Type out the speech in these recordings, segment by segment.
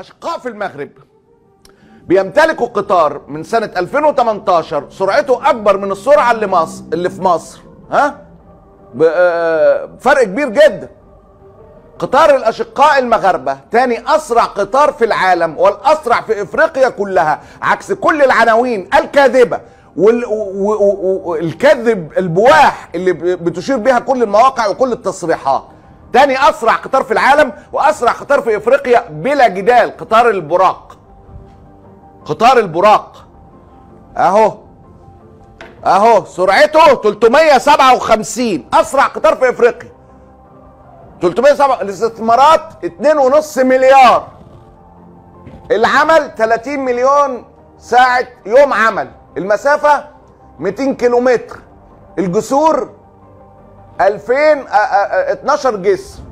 أشقاء في المغرب. بيمتلكوا قطار من سنة 2018 سرعته أكبر من السرعة اللي مصر اللي في مصر. ها؟ ب- آه، كبير جدا قطار الأشقاء المغاربة تاني أسرع قطار في العالم والأسرع في إفريقيا كلها عكس كل العناوين الكاذبة والكذب البواح اللي بتشير بها كل المواقع وكل التصريحات. تاني أسرع قطار في العالم وأسرع قطار في إفريقيا بلا جدال قطار البراق. قطار البراق. أهو. أهو. سرعته 357 أسرع قطار في إفريقيا. 307 الاستثمارات 2.5 مليار. العمل 30 مليون ساعة يوم عمل. المسافة 200 كيلومتر. الجسور 2000 آه، آه، آه، 12 جسر.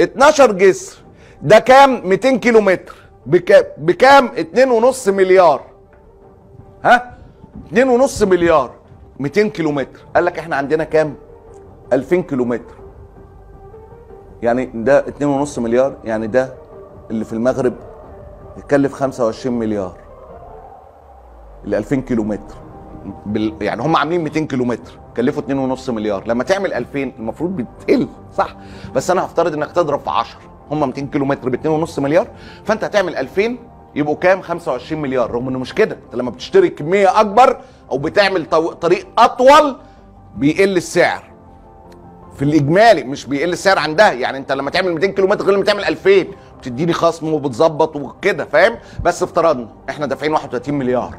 12 جسر. ده كام؟ 200 كيلومتر. بكام؟ بكام 2.5 مليار. ها؟ 2.5 مليار. 200 كيلومتر. قال لك إحنا عندنا كام؟ 2000 كيلومتر. يعني ده 2.5 مليار يعني ده اللي في المغرب يكلف 25 مليار. ال 2000 كيلومتر. بال... يعني هم عاملين 200 كيلومتر كلفوا 2.5 مليار. لما تعمل 2000 المفروض بتقل صح؟ بس أنا هفترض إنك تضرب في 10 هم 200 كيلومتر ب 2.5 مليار فأنت هتعمل 2000 يبقوا كام؟ 25 مليار. رغم إنه مش كده. أنت لما بتشتري كمية أكبر أو بتعمل. طريق أطول بيقل السعر. في الإجمالي مش بيقل السعر عن ده يعني أنت لما تعمل 200 كيلومتر غير لما تعمل 2000 بتديني خصم وبتظبط وكده فاهم؟ بس افترضنا إحنا دافعين 31 مليار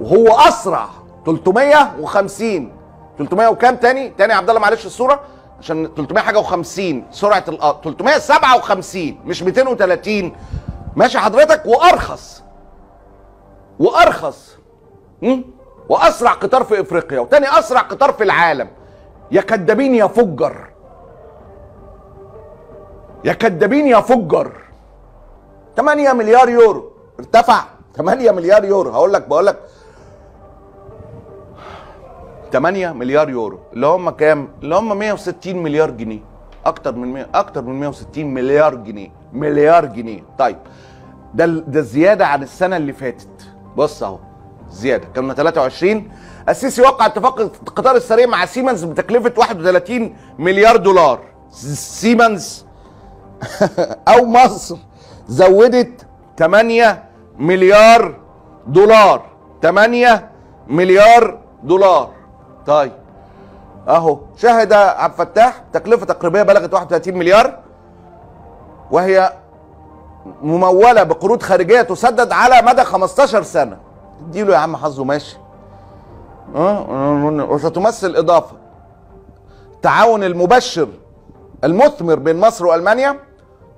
وهو أسرع 350 300 وكام تاني؟ تاني يا عبد الله معلش الصورة عشان 300 حاجة و50 سرعة القطر 357 مش 230 ماشي حضرتك؟ وأرخص. وأرخص. م? وأسرع قطار في إفريقيا وتاني أسرع قطار في العالم. يا كدابين يا فجر. يا كدابين يا فجر. 8 مليار يورو. ارتفع. 8 مليار يورو. هقول لك بقول لك 8 مليار يورو اللي هم كام؟ اللي هم 160 مليار جنيه. أكتر من 100 أكتر من 160 مليار جنيه. مليار جنيه. طيب ده ده زيادة عن السنة اللي فاتت. بص أهو زيادة. كنا 23 السيسي وقع اتفاق القطار السريع مع سيمنز بتكلفة 31 مليار دولار. سيمنز أو مصر زودت 8 مليار دولار. 8 مليار دولار. طيب. أهو شهد عبد الفتاح تكلفة تقريبية بلغت 31 مليار وهي ممولة بقروض خارجية تسدد على مدى 15 سنة. اديله يا عم حظه ماشي. أه وستمثل إضافة؟ التعاون المبشر المثمر بين مصر وألمانيا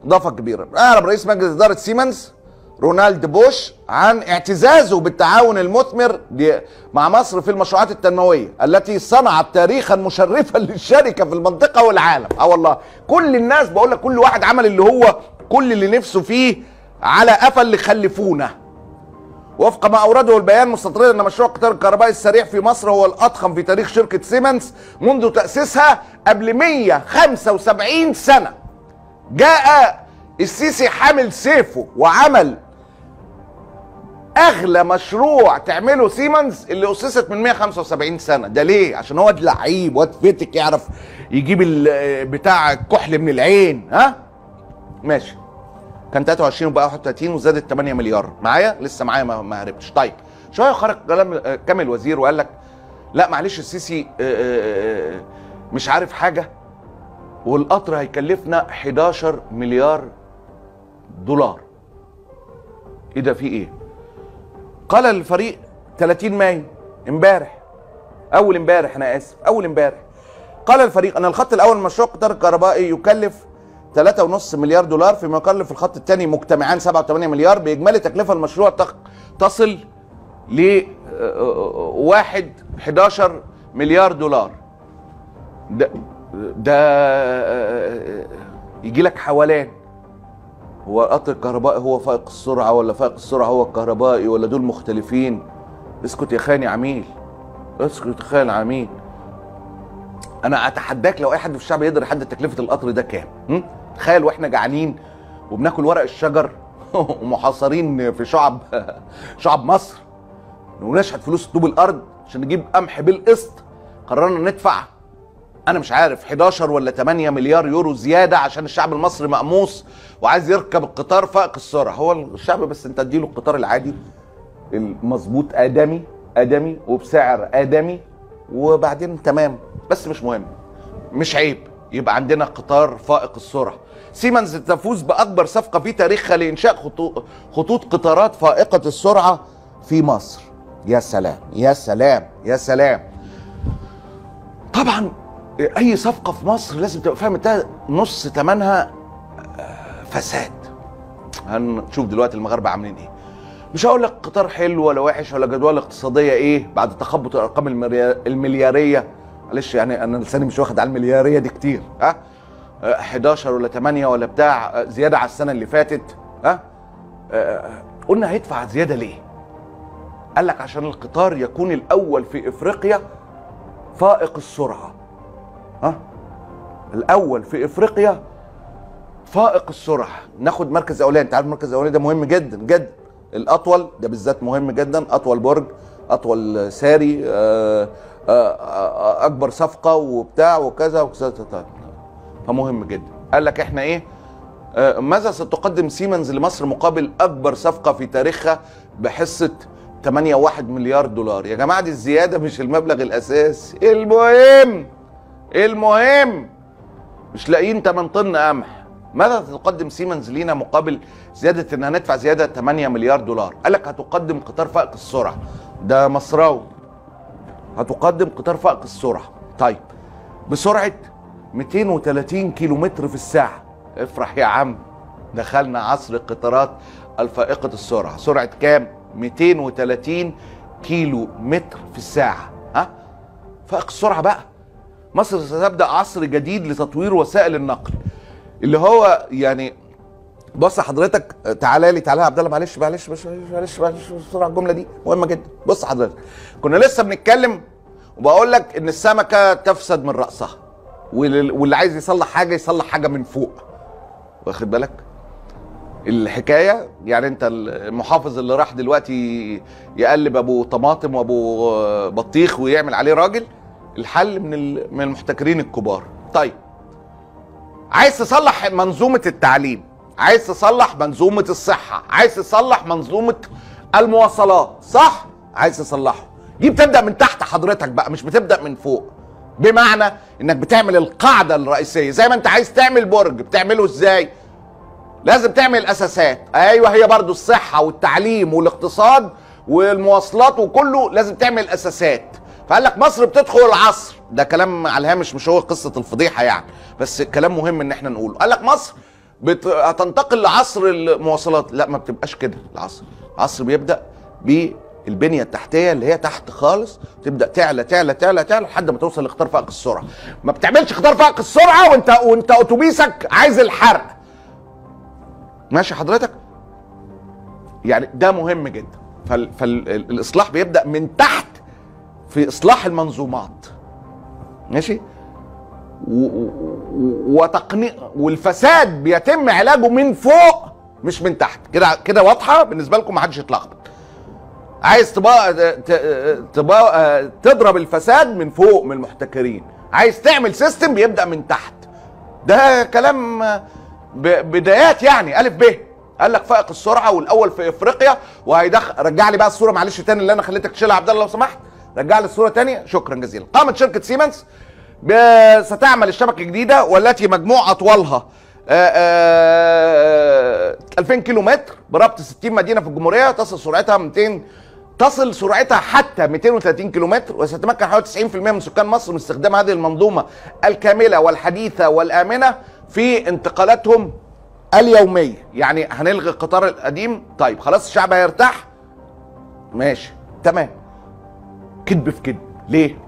إضافة كبيرة. اعرب رئيس مجلس إدارة سيمنز رونالد بوش عن اعتزازه بالتعاون المثمر مع مصر في المشروعات التنموية التي صنعت تاريخا مشرفا للشركة في المنطقة والعالم. آه والله. كل الناس بقول لك كل واحد عمل اللي هو كل اللي نفسه فيه على قفا اللي خلفونا وفق ما أورده البيان مستطردا أن مشروع القطار الكهربائي السريع في مصر هو الأضخم في تاريخ شركة سيمنز منذ تأسيسها قبل 175 سنة. جاء السيسي حامل سيفه وعمل أغلى مشروع تعمله سيمنز اللي أسست من 175 سنة. ده ليه؟ عشان هو لعيب واد فتك يعرف يجيب بتاع الكحل من العين ها؟ ماشي. كان 23 وبقى 31 وزادت 8 مليار. معايا؟ لسه معايا ما هربتش. طيب شوية خرج كلام كامل وزير وقال لك لا معلش السيسي آه، آه، آه، مش عارف حاجة والقطر هيكلفنا 11 مليار دولار. إيه ده في إيه؟ قال الفريق 30 مايو امبارح. أول امبارح أنا آسف أول امبارح. قال الفريق أن الخط الأول مشروع القطار الكهربائي يكلف 3.5 مليار دولار فيما يكلف الخط الثاني مجتمعان 7.8 مليار بإجمالي تكلفة المشروع تصل ل آه، واحد 11 مليار دولار. ده ده آه، يجي لك حوالين هو القطر الكهربائي هو فائق السرعة ولا فائق السرعة هو الكهربائي ولا دول مختلفين؟ اسكت يا خان يا عميل. اسكت يا خان يا عميل. أنا أتحداك لو أي حد في الشعب يقدر يحدد تكلفة القطر ده كام؟ تخيل وإحنا جعانين وبناكل ورق الشجر ومحاصرين في شعب شعب مصر ونشحت فلوس طوب الأرض عشان نجيب قمح بالقسط. قررنا ندفع أنا مش عارف 11 ولا 8 مليار يورو زيادة عشان الشعب المصري مقموص وعايز يركب القطار فائق السرعه هو الشعب بس انت اديله القطار العادي المظبوط آدمي آدمي وبسعر آدمي وبعدين تمام. بس مش مهم مش عيب يبقى عندنا قطار فائق السرعه سيمنز تفوز بأكبر صفقة في تاريخها لإنشاء خطوط قطارات فائقة السرعة في مصر. يا سلام يا سلام يا سلام. طبعا أي صفقة في مصر لازم تبقى فاهم انها نص ثمنها فساد. هنشوف دلوقتي المغاربة عاملين إيه. مش هقول لك قطار حلو ولا وحش ولا جدول اقتصادية إيه بعد تخبط الأرقام المليارية. معلش يعني أنا لساني مش واخد على المليارية دي كتير. ها؟ 11 ولا 8 ولا بتاع زيادة على السنة اللي فاتت. ها؟ قلنا هيدفع زيادة ليه؟ قال لك عشان القطار يكون الأول في إفريقيا فائق السرعة. ها؟ الأول في إفريقيا فائق السرعه ناخد مركز أولاني. أنت عارف المركز الاولاني ده مهم جدا جدا. الأطول ده بالذات مهم جدا. أطول برج أطول ساري آآ آآ أكبر صفقة وبتاع وكذا وكذا فمهم جدا. قال لك إحنا إيه؟ ماذا ستقدم سيمنز لمصر مقابل أكبر صفقة في تاريخها بحصة 8.1 مليار دولار؟ يا جماعة دي الزيادة مش المبلغ الأساسي. المهم المهم مش لاقيين 8 طن قمح. ماذا تقدم سيمنز لينا مقابل زيادة ان هندفع زيادة 8 مليار دولار؟ قال لك هتقدم قطار فائق السرعة. ده مصراوي. هتقدم قطار فائق السرعة. طيب بسرعة 230 كيلو متر في الساعة. افرح يا عم دخلنا عصر القطارات الفائقة السرعة. سرعة كام؟ 230 كيلو متر في الساعة. ها؟ فائق السرعة بقى. مصر ستبدأ عصر جديد لتطوير وسائل النقل. اللي هو يعني بص حضرتك تعالى لي تعالى يا عبد الله معلش معلش معلش معلش بسرعة الجملة دي مهمة جدا. بص حضرتك كنا لسه بنتكلم وبقول لك إن السمكة تفسد من رأسها واللي عايز يصلح حاجة يصلح حاجة من فوق. واخد بالك؟ الحكاية يعني أنت المحافظ اللي راح دلوقتي يقلب أبو طماطم وأبو بطيخ ويعمل عليه راجل الحل من من المحتكرين الكبار. طيب عايز تصلح منظومة التعليم عايز تصلح منظومة الصحة عايز تصلح منظومة المواصلات صح؟ عايز تصلحه. دي بتبدأ من تحت حضرتك بقى مش بتبدأ من فوق. بمعنى إنك بتعمل القاعدة الرئيسية. زي ما أنت عايز تعمل برج بتعمله إزاي؟ لازم تعمل أساسات. أيوه هي برضو الصحة والتعليم والاقتصاد والمواصلات وكله لازم تعمل أساسات. فقال لك مصر بتدخل العصر. ده كلام على الهامش مش هو قصة الفضيحة يعني بس كلام مهم إن إحنا نقوله. قال لك مصر بت... هتنتقل لعصر المواصلات. لا ما بتبقاش كده العصر. العصر بيبدأ بالبنية التحتية اللي هي تحت خالص. تبدأ تعلى تعلى تعلى تعلى لحد ما توصل لقطار فائق السرعة. ما بتعملش قطار فائق السرعة وأنت وأنت أتوبيسك عايز الحرق. ماشي حضرتك؟ يعني ده مهم جدا. فال... فالاصلاح بيبدأ من تحت في إصلاح المنظومات. ماشي؟ وتقنين والفساد بيتم علاجه من فوق مش من تحت. كده كده واضحة؟ بالنسبة لكم ما حدش يتلخبط. عايز تبقى تبقى تضرب الفساد من فوق من المحتكرين. عايز تعمل system بيبدأ من تحت. ده كلام بدايات يعني ألف ب. قال لك فائق السرعة والأول في إفريقيا وهيدخل رجع لي بقى الصورة معلش تاني اللي أنا خليتك تشيلها عبد الله لو سمحت. رجع لي الصورة تانية. شكرا جزيلا. قامت شركة سيمنز ستعمل الشبكة الجديدة والتي مجموع اطوالها آآ آآ 2000 كيلو متر بربط 60 مدينة في الجمهورية. تصل سرعتها 200 تصل سرعتها حتى 230 كيلو متر وستتمكن حوالي 90% من سكان مصر من استخدام هذه المنظومة الكاملة والحديثة والآمنة في انتقالاتهم اليومية. يعني هنلغي القطار القديم؟ طيب خلاص الشعب هيرتاح؟ ماشي تمام. كذب في كذب. ليه؟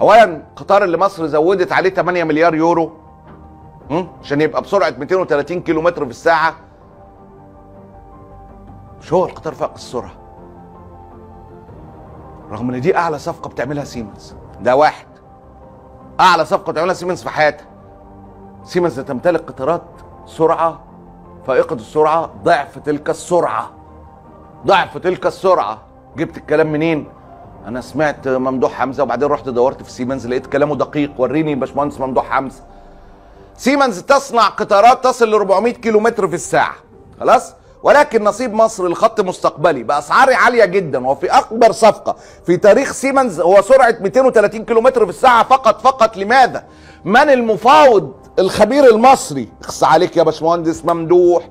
اولا القطار اللي مصر زودت عليه 8 مليار يورو عشان يبقى بسرعة 230 كيلو متر في الساعة. مش هو القطار فائق السرعة. رغم إن دي أعلى صفقة بتعملها سيمنز ده واحد. أعلى صفقة بتعملها سيمنز في حياتها. سيمنز تمتلك قطارات سرعة فائقة السرعة ضعف تلك السرعة. ضعف تلك السرعة. جبت الكلام منين؟ أنا سمعت ممدوح حمزة وبعدين رحت دورت في سيمنز لقيت كلامه دقيق. وريني باشمهندس ممدوح حمزة. سيمنز تصنع قطارات تصل ل 400 كيلومتر في الساعة. خلاص؟ ولكن نصيب مصر الخط مستقبلي بأسعار عالية جدا وفي أكبر صفقة في تاريخ سيمنز هو سرعة 230 كيلومتر في الساعة فقط. فقط لماذا؟ من المفاوض الخبير المصري اخص عليك يا باشمهندس ممدوح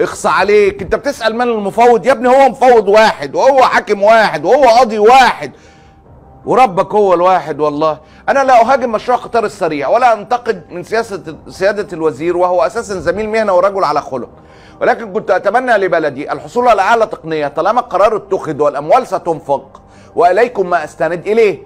اخص عليك. انت بتسأل من المفاوض يا ابني هو مفاوض واحد وهو حاكم واحد وهو قاضي واحد. وربك هو الواحد والله. أنا لا أهاجم مشروع قطار السريع ولا أنتقد من سياسة سيادة الوزير وهو أساسا زميل مهنة ورجل على خلق. ولكن كنت أتمنى لبلدي الحصول على أعلى تقنية طالما القرار اتخذ والأموال ستنفق وإليكم ما أستند إليه.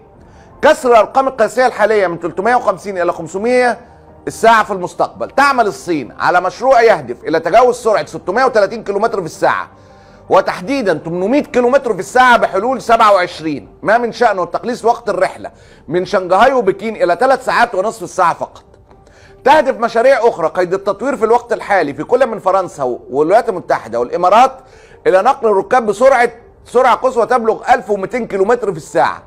كسر الارقام القياسية الحالية من 350 إلى 500 الساعة في المستقبل. تعمل الصين على مشروع يهدف إلى تجاوز سرعة 630 كم في الساعة وتحديدا 800 كيلومتر في الساعة بحلول 27 ما من شأنه تقليص وقت الرحلة من شنغهاي وبكين إلى 3 ساعات ونصف الساعة فقط. تهدف مشاريع أخرى قيد التطوير في الوقت الحالي في كل من فرنسا والولايات المتحدة والإمارات إلى نقل الركاب بسرعة سرعة قصوى تبلغ 1200 كيلومتر في الساعة.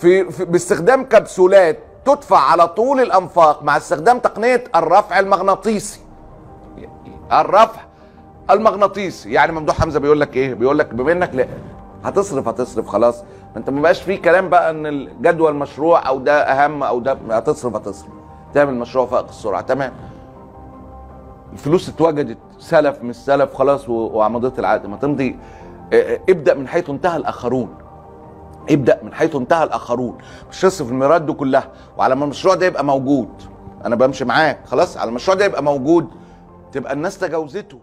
في, في باستخدام كبسولات تدفع على طول الأنفاق مع استخدام تقنية الرفع المغناطيسي. الرفع المغناطيسي. يعني ممدوح حمزة بيقول لك إيه؟ بيقول لك بما لا هتصرف هتصرف خلاص. ما أنت ما بقاش فيه كلام بقى إن الجدول المشروع أو ده أهم أو ده هتصرف هتصرف. تعمل مشروع فائق السرعة. تمام. الفلوس اتوجدت. سلف مش سلف خلاص وعمضت العقد. ما تمضي ابدأ من حيث انتهى الآخرون. ابدأ من حيث انتهى الآخرون. مش تصرف الميرات دي كلها. وعلى ما المشروع ده يبقى موجود. أنا بمشي معاك. خلاص؟ على المشروع ده يبقى موجود. تبقى الناس تجاوزته.